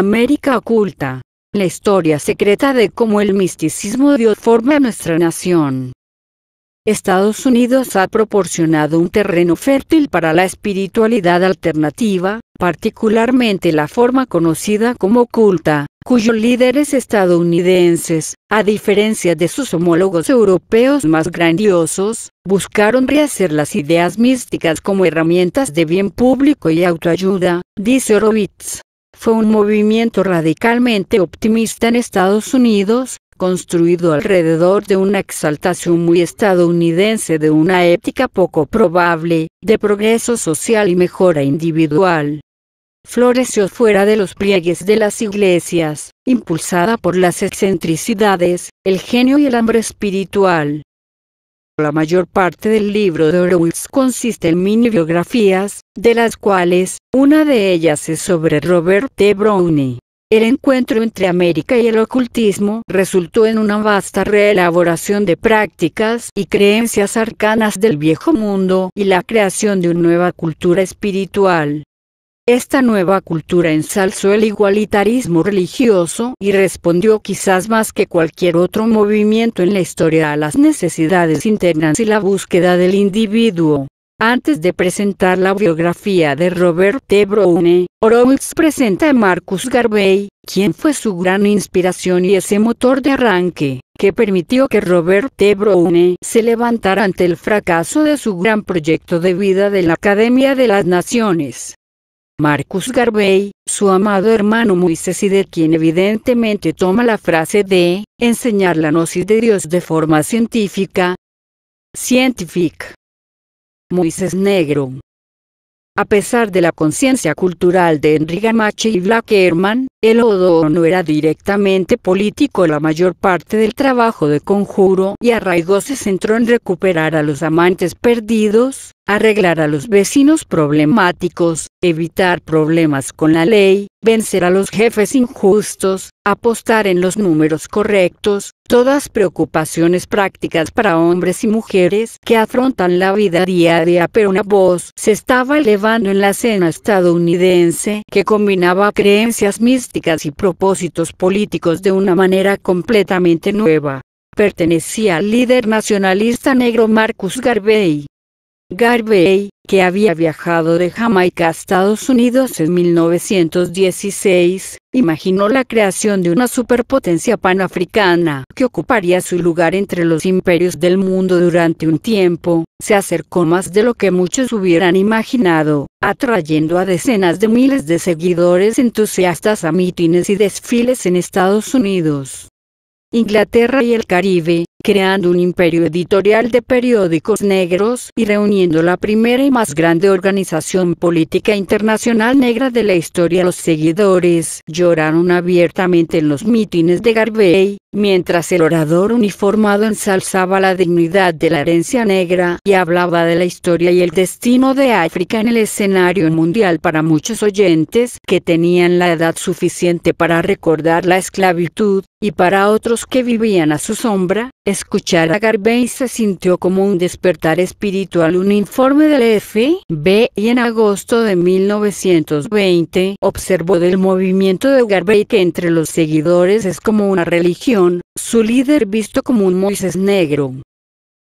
América oculta. La historia secreta de cómo el misticismo dio forma a nuestra nación. Estados Unidos ha proporcionado un terreno fértil para la espiritualidad alternativa, particularmente la forma conocida como culta, cuyos líderes estadounidenses, a diferencia de sus homólogos europeos más grandiosos, buscaron rehacer las ideas místicas como herramientas de bien público y autoayuda, dice Horowitz. Fue un movimiento radicalmente optimista en Estados Unidos, construido alrededor de una exaltación muy estadounidense de una ética poco probable, de progreso social y mejora individual. Floreció fuera de los pliegues de las iglesias, impulsada por las excentricidades, el genio y el hambre espiritual. La mayor parte del libro de Horowitz consiste en mini biografías, de las cuales, una de ellas es sobre Robert T. Browne. El encuentro entre América y el ocultismo resultó en una vasta reelaboración de prácticas y creencias arcanas del viejo mundo y la creación de una nueva cultura espiritual. Esta nueva cultura ensalzó el igualitarismo religioso y respondió quizás más que cualquier otro movimiento en la historia a las necesidades internas y la búsqueda del individuo. Antes de presentar la biografía de Robert T. Browne, Horowitz presenta a Marcus Garvey, quien fue su gran inspiración y ese motor de arranque, que permitió que Robert T. Browne se levantara ante el fracaso de su gran proyecto de vida de la Academia de las Naciones. Marcus Garvey, su amado hermano Moisés y de quien evidentemente toma la frase de enseñar la gnosis de Dios de forma científica. Scientific Moisés Negro. A pesar de la conciencia cultural de Henry Gamache y Black Herman, el Odo no era directamente político. La mayor parte del trabajo de conjuro y arraigo se centró en recuperar a los amantes perdidos, arreglar a los vecinos problemáticos, evitar problemas con la ley, vencer a los jefes injustos, apostar en los números correctos, todas preocupaciones prácticas para hombres y mujeres que afrontan la vida diaria pero una voz se estaba elevando en la escena estadounidense que combinaba creencias místicas y propósitos políticos de una manera completamente nueva. Pertenecía al líder nacionalista negro Marcus Garvey, Garvey, que había viajado de Jamaica a Estados Unidos en 1916, imaginó la creación de una superpotencia panafricana que ocuparía su lugar entre los imperios del mundo durante un tiempo. Se acercó más de lo que muchos hubieran imaginado, atrayendo a decenas de miles de seguidores entusiastas a mítines y desfiles en Estados Unidos. Inglaterra y el Caribe, creando un imperio editorial de periódicos negros y reuniendo la primera y más grande organización política internacional negra de la historia. Los seguidores lloraron abiertamente en los mítines de Garvey, mientras el orador uniformado ensalzaba la dignidad de la herencia negra y hablaba de la historia y el destino de África en el escenario mundial para muchos oyentes que tenían la edad suficiente para recordar la esclavitud, y para otros que vivían a su sombra, escuchar a Garvey se sintió como un despertar espiritual. Un informe del FBI en agosto de 1920 observó del movimiento de Garvey que entre los seguidores es como una religión, su líder visto como un Moisés negro.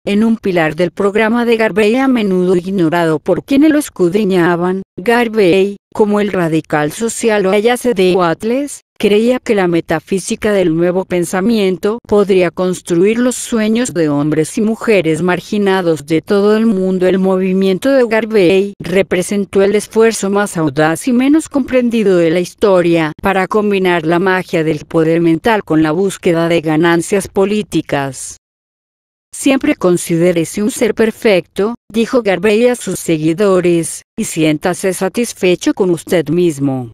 En un pilar del programa de Garvey a menudo ignorado por quienes lo escudriñaban, Garvey, como el radical social o de Watles, creía que la metafísica del nuevo pensamiento podría construir los sueños de hombres y mujeres marginados de todo el mundo. El movimiento de Garvey representó el esfuerzo más audaz y menos comprendido de la historia para combinar la magia del poder mental con la búsqueda de ganancias políticas. Siempre considérese un ser perfecto, dijo Garvey a sus seguidores, y siéntase satisfecho con usted mismo.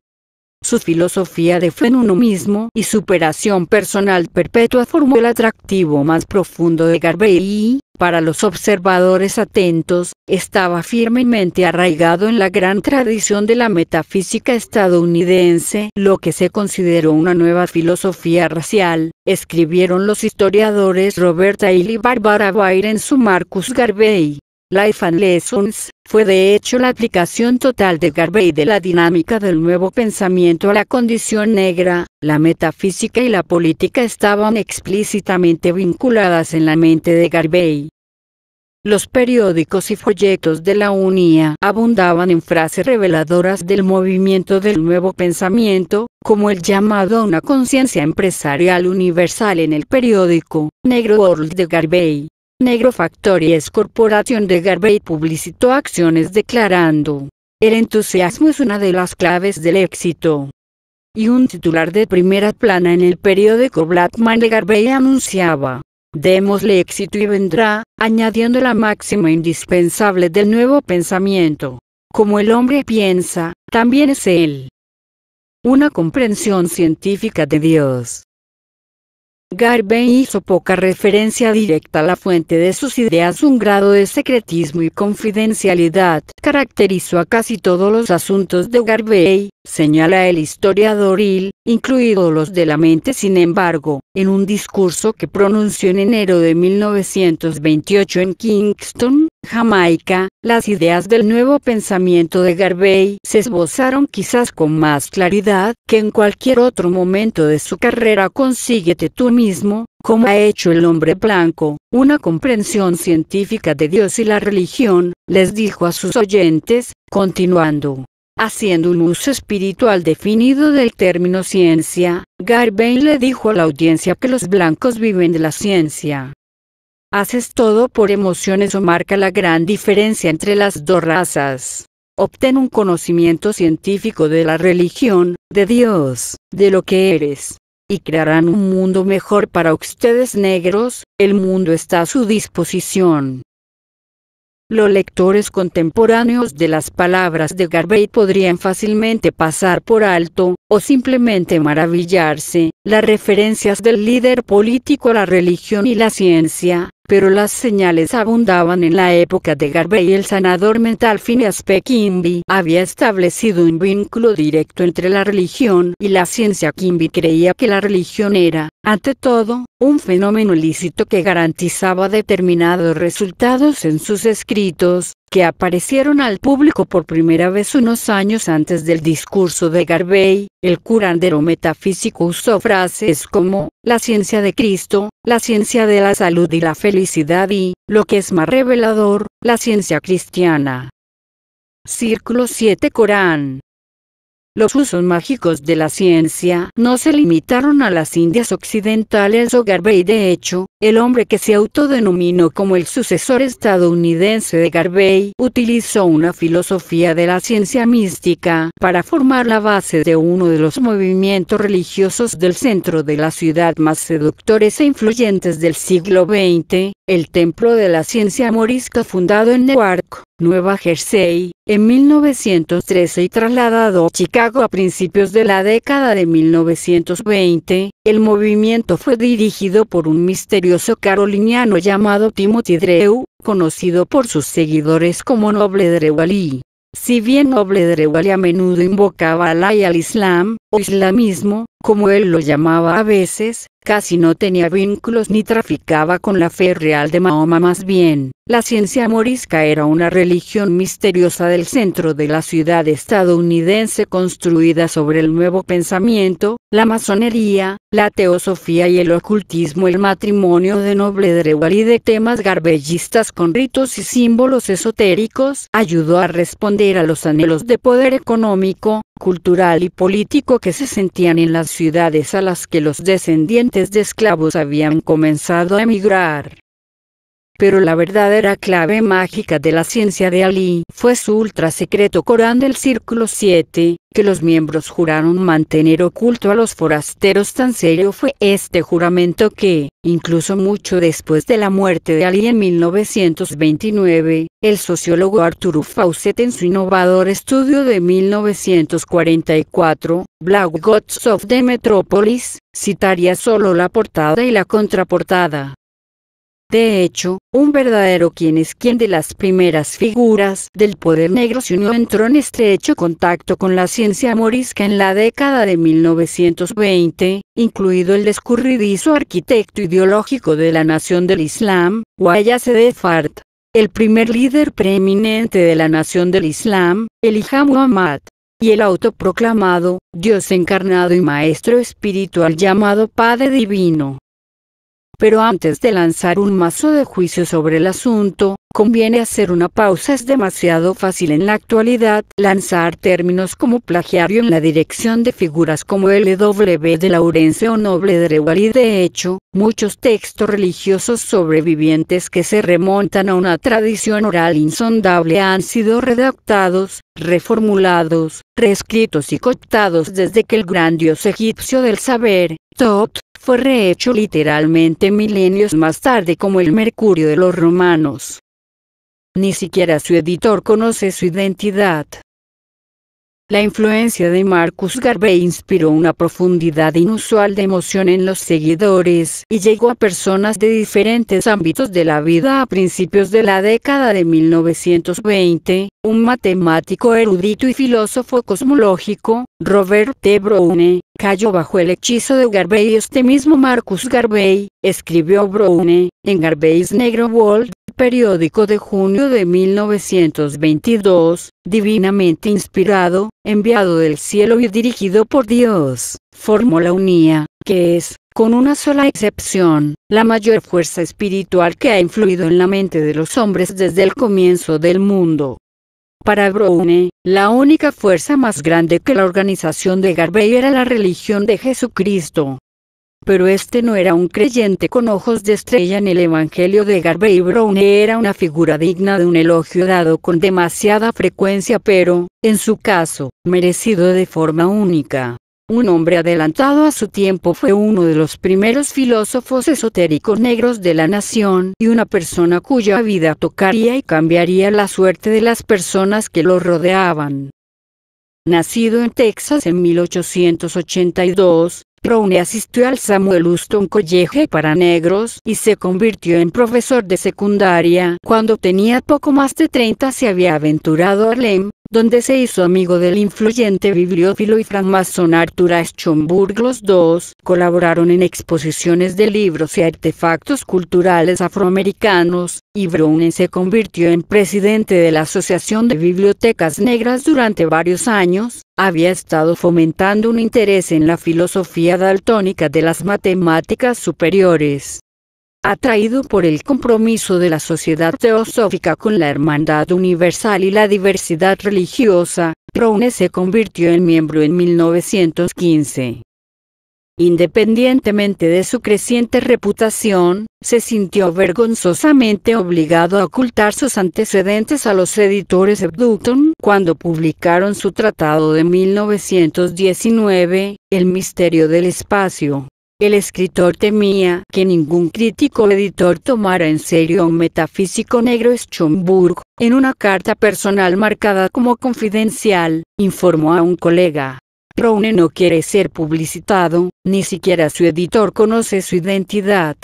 Su filosofía de fe mismo y superación personal perpetua formó el atractivo más profundo de Garvey y, para los observadores atentos, estaba firmemente arraigado en la gran tradición de la metafísica estadounidense, lo que se consideró una nueva filosofía racial, escribieron los historiadores Robert Hale y Barbara Bayer en su Marcus Garvey. Life and Lessons, fue de hecho la aplicación total de Garvey de la dinámica del nuevo pensamiento a la condición negra, la metafísica y la política estaban explícitamente vinculadas en la mente de Garvey. Los periódicos y folletos de la UNIA abundaban en frases reveladoras del movimiento del nuevo pensamiento, como el llamado a una conciencia empresarial universal en el periódico Negro World de Garvey. Negro Factories Corporation de Garvey publicitó acciones declarando, el entusiasmo es una de las claves del éxito. Y un titular de primera plana en el periódico Blackman de Garvey anunciaba, démosle éxito y vendrá, añadiendo la máxima indispensable del nuevo pensamiento. Como el hombre piensa, también es él. Una comprensión científica de Dios. Garvey hizo poca referencia directa a la fuente de sus ideas. Un grado de secretismo y confidencialidad caracterizó a casi todos los asuntos de Garvey, señala el historiador Hill, incluidos los de la mente. Sin embargo, en un discurso que pronunció en enero de 1928 en Kingston, Jamaica, las ideas del nuevo pensamiento de Garvey se esbozaron quizás con más claridad que en cualquier otro momento de su carrera. Consíguete tú mismo, como ha hecho el hombre blanco, una comprensión científica de Dios y la religión, les dijo a sus oyentes, continuando. Haciendo un uso espiritual definido del término ciencia, Garvey le dijo a la audiencia que los blancos viven de la ciencia, haces todo por emociones o marca la gran diferencia entre las dos razas. Obtén un conocimiento científico de la religión, de Dios, de lo que eres. Y crearán un mundo mejor para ustedes negros, el mundo está a su disposición. Los lectores contemporáneos de las palabras de Garvey podrían fácilmente pasar por alto, o simplemente maravillarse, las referencias del líder político a la religión y la ciencia, pero las señales abundaban en la época de Garvey. El sanador mental Phineas P. Kimby había establecido un vínculo directo entre la religión y la ciencia. Kimby creía que la religión era, ante todo, un fenómeno ilícito que garantizaba determinados resultados en sus escritos, que aparecieron al público por primera vez unos años antes del discurso de Garvey, el curandero metafísico usó frases como, la ciencia de Cristo, la ciencia de la salud y la felicidad y, lo que es más revelador, la ciencia cristiana. Círculo 7 Corán los usos mágicos de la ciencia no se limitaron a las Indias occidentales o Garvey. De hecho, el hombre que se autodenominó como el sucesor estadounidense de Garvey utilizó una filosofía de la ciencia mística para formar la base de uno de los movimientos religiosos del centro de la ciudad más seductores e influyentes del siglo XX, el Templo de la Ciencia Morisca fundado en Newark, Nueva Jersey, en 1913 y trasladado a Chicago a principios de la década de 1920, el movimiento fue dirigido por un misterioso caroliniano llamado Timothy Drew, conocido por sus seguidores como Noble Drewali. Si bien Noble Drewali a menudo invocaba a y al Islam, o islamismo, como él lo llamaba a veces, casi no tenía vínculos ni traficaba con la fe real de Mahoma más bien. La ciencia morisca era una religión misteriosa del centro de la ciudad estadounidense construida sobre el nuevo pensamiento, la masonería, la teosofía y el ocultismo. El matrimonio de noble Drewal y de temas garbellistas con ritos y símbolos esotéricos ayudó a responder a los anhelos de poder económico, cultural y político que se sentían en las ciudades a las que los descendientes de esclavos habían comenzado a emigrar. Pero la verdadera clave mágica de la ciencia de Ali fue su ultra secreto Corán del Círculo 7, que los miembros juraron mantener oculto a los forasteros. Tan serio fue este juramento que, incluso mucho después de la muerte de Ali en 1929, el sociólogo Arturo Fawcett en su innovador estudio de 1944, Black Gods of the Metropolis, citaría solo la portada y la contraportada. De hecho, un verdadero quien es quien de las primeras figuras del poder negro se unió entró en estrecho contacto con la ciencia morisca en la década de 1920, incluido el descurridizo arquitecto ideológico de la nación del Islam, Waya Sedefart. el primer líder preeminente de la nación del Islam, Elijah Muhammad, y el autoproclamado, Dios encarnado y maestro espiritual llamado Padre Divino. Pero antes de lanzar un mazo de juicio sobre el asunto, conviene hacer una pausa. Es demasiado fácil en la actualidad lanzar términos como plagiario en la dirección de figuras como LW de Laurence o Noble de Rewal y de hecho, muchos textos religiosos sobrevivientes que se remontan a una tradición oral insondable han sido redactados, reformulados, reescritos y cooptados desde que el gran dios egipcio del saber, Tot, fue rehecho literalmente milenios más tarde como el Mercurio de los romanos. Ni siquiera su editor conoce su identidad. La influencia de Marcus Garvey inspiró una profundidad inusual de emoción en los seguidores y llegó a personas de diferentes ámbitos de la vida a principios de la década de 1920. Un matemático erudito y filósofo cosmológico, Robert T. Brown, cayó bajo el hechizo de Garvey. Este mismo Marcus Garvey, escribió Brown, en Garvey's Negro World, periódico de junio de 1922, divinamente inspirado, enviado del cielo y dirigido por Dios, formó la unía, que es, con una sola excepción, la mayor fuerza espiritual que ha influido en la mente de los hombres desde el comienzo del mundo. Para Browne, la única fuerza más grande que la organización de Garvey era la religión de Jesucristo, pero este no era un creyente con ojos de estrella en el Evangelio de Garvey Brown era una figura digna de un elogio dado con demasiada frecuencia pero, en su caso, merecido de forma única. Un hombre adelantado a su tiempo fue uno de los primeros filósofos esotéricos negros de la nación y una persona cuya vida tocaría y cambiaría la suerte de las personas que lo rodeaban. Nacido en Texas en 1882, Browne asistió al Samuel Houston College para negros y se convirtió en profesor de secundaria. Cuando tenía poco más de 30 se había aventurado a Harlem, donde se hizo amigo del influyente bibliófilo y francmasón Arthur Schomburg. Los dos colaboraron en exposiciones de libros y artefactos culturales afroamericanos, y Browne se convirtió en presidente de la Asociación de Bibliotecas Negras durante varios años, había estado fomentando un interés en la filosofía daltónica de las matemáticas superiores. Atraído por el compromiso de la sociedad teosófica con la hermandad universal y la diversidad religiosa, Browne se convirtió en miembro en 1915. Independientemente de su creciente reputación, se sintió vergonzosamente obligado a ocultar sus antecedentes a los editores Ebduton cuando publicaron su tratado de 1919, El misterio del espacio. El escritor temía que ningún crítico o editor tomara en serio a un metafísico negro Schomburg, en una carta personal marcada como confidencial, informó a un colega. Browne no quiere ser publicitado, ni siquiera su editor conoce su identidad.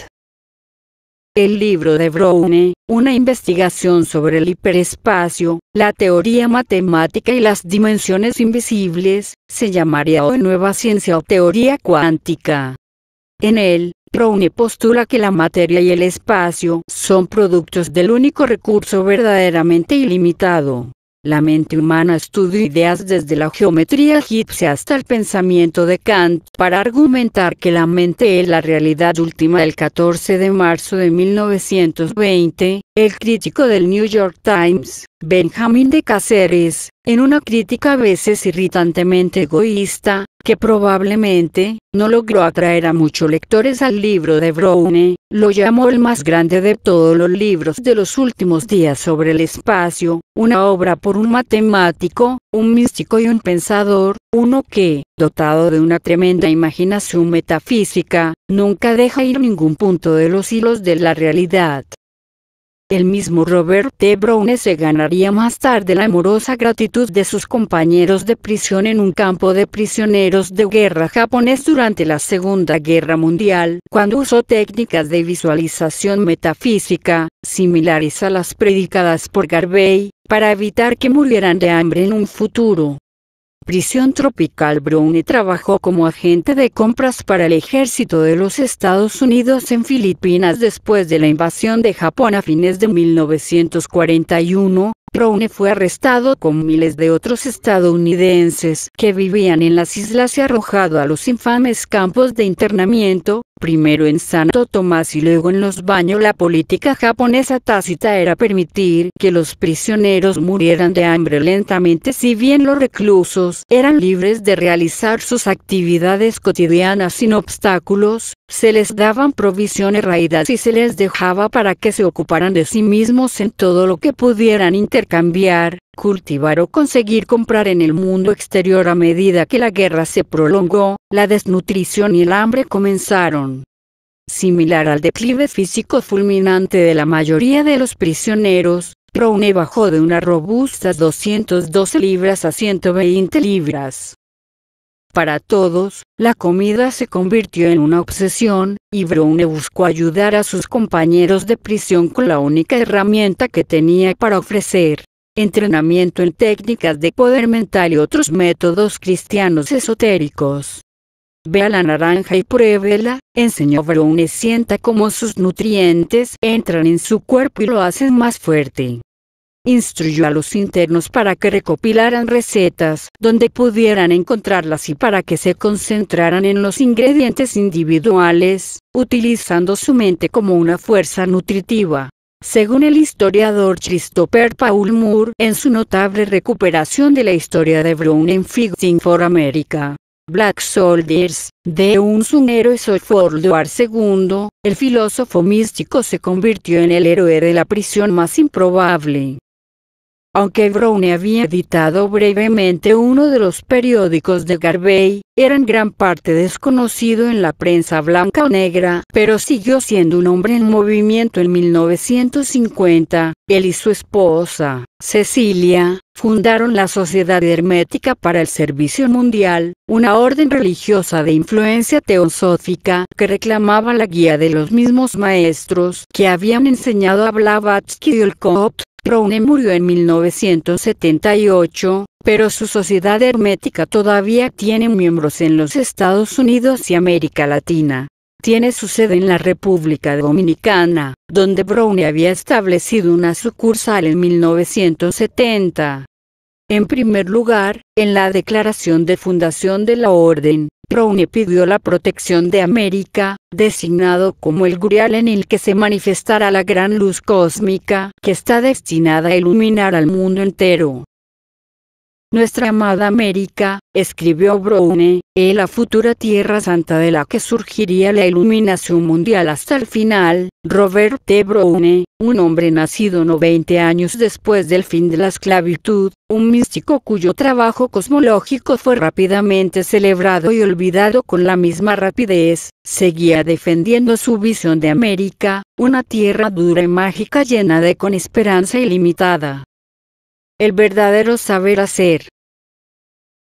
El libro de Browne, una investigación sobre el hiperespacio, la teoría matemática y las dimensiones invisibles, se llamaría hoy nueva ciencia o teoría cuántica. En él, Browne postula que la materia y el espacio son productos del único recurso verdaderamente ilimitado. La mente humana estudia ideas desde la geometría egipcia hasta el pensamiento de Kant para argumentar que la mente es la realidad última. El 14 de marzo de 1920, el crítico del New York Times, Benjamin de Caceres, en una crítica a veces irritantemente egoísta, que probablemente no logró atraer a muchos lectores al libro de Browne, lo llamó el más grande de todos los libros de los últimos días sobre el espacio, una obra por un matemático, un místico y un pensador, uno que, dotado de una tremenda imaginación metafísica, nunca deja ir ningún punto de los hilos de la realidad. El mismo Robert T. Browne se ganaría más tarde la amorosa gratitud de sus compañeros de prisión en un campo de prisioneros de guerra japonés durante la Segunda Guerra Mundial, cuando usó técnicas de visualización metafísica, similares a las predicadas por Garvey, para evitar que murieran de hambre en un futuro. Prisión tropical Browne trabajó como agente de compras para el ejército de los Estados Unidos en Filipinas después de la invasión de Japón a fines de 1941. Browne fue arrestado con miles de otros estadounidenses que vivían en las islas y arrojado a los infames campos de internamiento, primero en Santo Tomás y luego en los baños. La política japonesa tácita era permitir que los prisioneros murieran de hambre lentamente si bien los reclusos eran libres de realizar sus actividades cotidianas sin obstáculos, se les daban provisiones raídas y se les dejaba para que se ocuparan de sí mismos en todo lo que pudieran intercambiar, cultivar o conseguir comprar en el mundo exterior a medida que la guerra se prolongó, la desnutrición y el hambre comenzaron. Similar al declive físico fulminante de la mayoría de los prisioneros, Browne bajó de unas robustas 212 libras a 120 libras. Para todos, la comida se convirtió en una obsesión, y Browne buscó ayudar a sus compañeros de prisión con la única herramienta que tenía para ofrecer entrenamiento en técnicas de poder mental y otros métodos cristianos esotéricos. Ve a la naranja y pruébela, enseñó Browne sienta cómo sus nutrientes entran en su cuerpo y lo hacen más fuerte. Instruyó a los internos para que recopilaran recetas donde pudieran encontrarlas y para que se concentraran en los ingredientes individuales, utilizando su mente como una fuerza nutritiva. Según el historiador Christopher Paul Moore en su notable recuperación de la historia de Brown en Fighting for America, Black Soldiers, de un sunero Sofordoar II, el filósofo místico se convirtió en el héroe de la prisión más improbable. Aunque Browne había editado brevemente uno de los periódicos de Garvey, era en gran parte desconocido en la prensa blanca o negra, pero siguió siendo un hombre en movimiento en 1950. Él y su esposa, Cecilia, fundaron la Sociedad Hermética para el Servicio Mundial, una orden religiosa de influencia teosófica que reclamaba la guía de los mismos maestros que habían enseñado a Blavatsky y Olcott, Browne murió en 1978, pero su sociedad hermética todavía tiene miembros en los Estados Unidos y América Latina. Tiene su sede en la República Dominicana, donde Browne había establecido una sucursal en 1970. En primer lugar, en la declaración de fundación de la Orden, Browne pidió la protección de América, designado como el grial en el que se manifestará la gran luz cósmica, que está destinada a iluminar al mundo entero. Nuestra amada América, escribió Browne, es la futura tierra santa de la que surgiría la iluminación mundial hasta el final. Robert T. Browne, un hombre nacido 90 años después del fin de la esclavitud, un místico cuyo trabajo cosmológico fue rápidamente celebrado y olvidado con la misma rapidez, seguía defendiendo su visión de América, una tierra dura y mágica llena de con esperanza ilimitada. El verdadero saber hacer.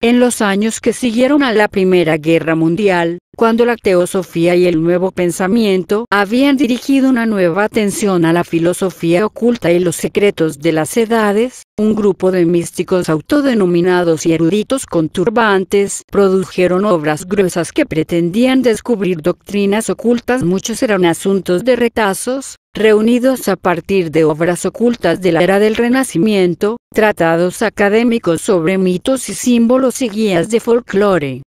En los años que siguieron a la Primera Guerra Mundial, cuando la teosofía y el nuevo pensamiento habían dirigido una nueva atención a la filosofía oculta y los secretos de las edades, un grupo de místicos autodenominados y eruditos con turbantes produjeron obras gruesas que pretendían descubrir doctrinas ocultas. Muchos eran asuntos de retazos, reunidos a partir de obras ocultas de la era del Renacimiento, tratados académicos sobre mitos y símbolos y guías de folclore.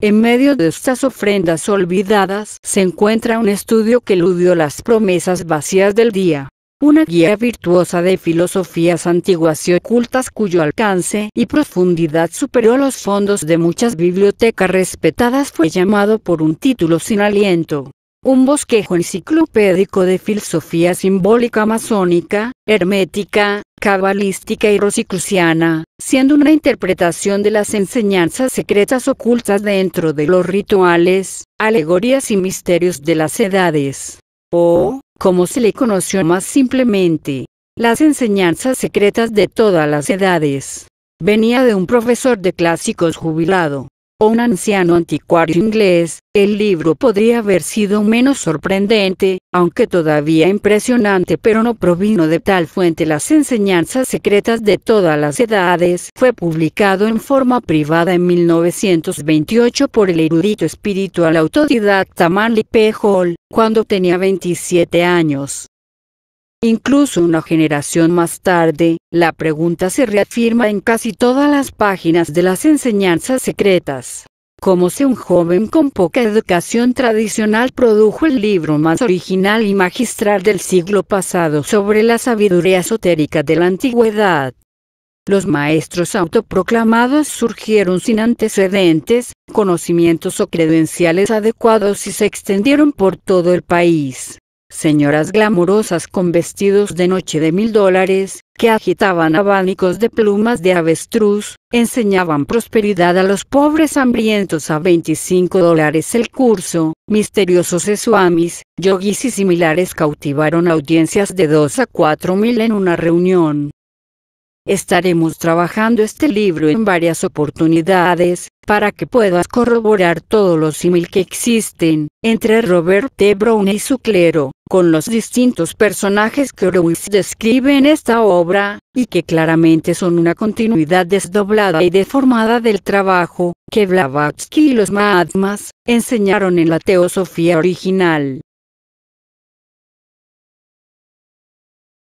En medio de estas ofrendas olvidadas se encuentra un estudio que eludió las promesas vacías del día. Una guía virtuosa de filosofías antiguas y ocultas cuyo alcance y profundidad superó los fondos de muchas bibliotecas respetadas fue llamado por un título sin aliento un bosquejo enciclopédico de filosofía simbólica masónica, hermética, cabalística y rosicruciana, siendo una interpretación de las enseñanzas secretas ocultas dentro de los rituales, alegorías y misterios de las edades. O, como se le conoció más simplemente, las enseñanzas secretas de todas las edades. Venía de un profesor de clásicos jubilado, un anciano anticuario inglés, el libro podría haber sido menos sorprendente, aunque todavía impresionante pero no provino de tal fuente las enseñanzas secretas de todas las edades. Fue publicado en forma privada en 1928 por el erudito espiritual autodidacta Manly P. Hall, cuando tenía 27 años. Incluso una generación más tarde, la pregunta se reafirma en casi todas las páginas de las enseñanzas secretas. Como si un joven con poca educación tradicional produjo el libro más original y magistral del siglo pasado sobre la sabiduría esotérica de la antigüedad. Los maestros autoproclamados surgieron sin antecedentes, conocimientos o credenciales adecuados y se extendieron por todo el país señoras glamurosas con vestidos de noche de mil dólares, que agitaban abanicos de plumas de avestruz, enseñaban prosperidad a los pobres hambrientos a 25 dólares el curso, misteriosos swamis, yogis y similares cautivaron audiencias de 2 a 4 mil en una reunión. Estaremos trabajando este libro en varias oportunidades, para que puedas corroborar todos los símil que existen, entre Robert T. Brown y su clero, con los distintos personajes que Ruiz describe en esta obra, y que claramente son una continuidad desdoblada y deformada del trabajo, que Blavatsky y los Mahatmas, enseñaron en la teosofía original.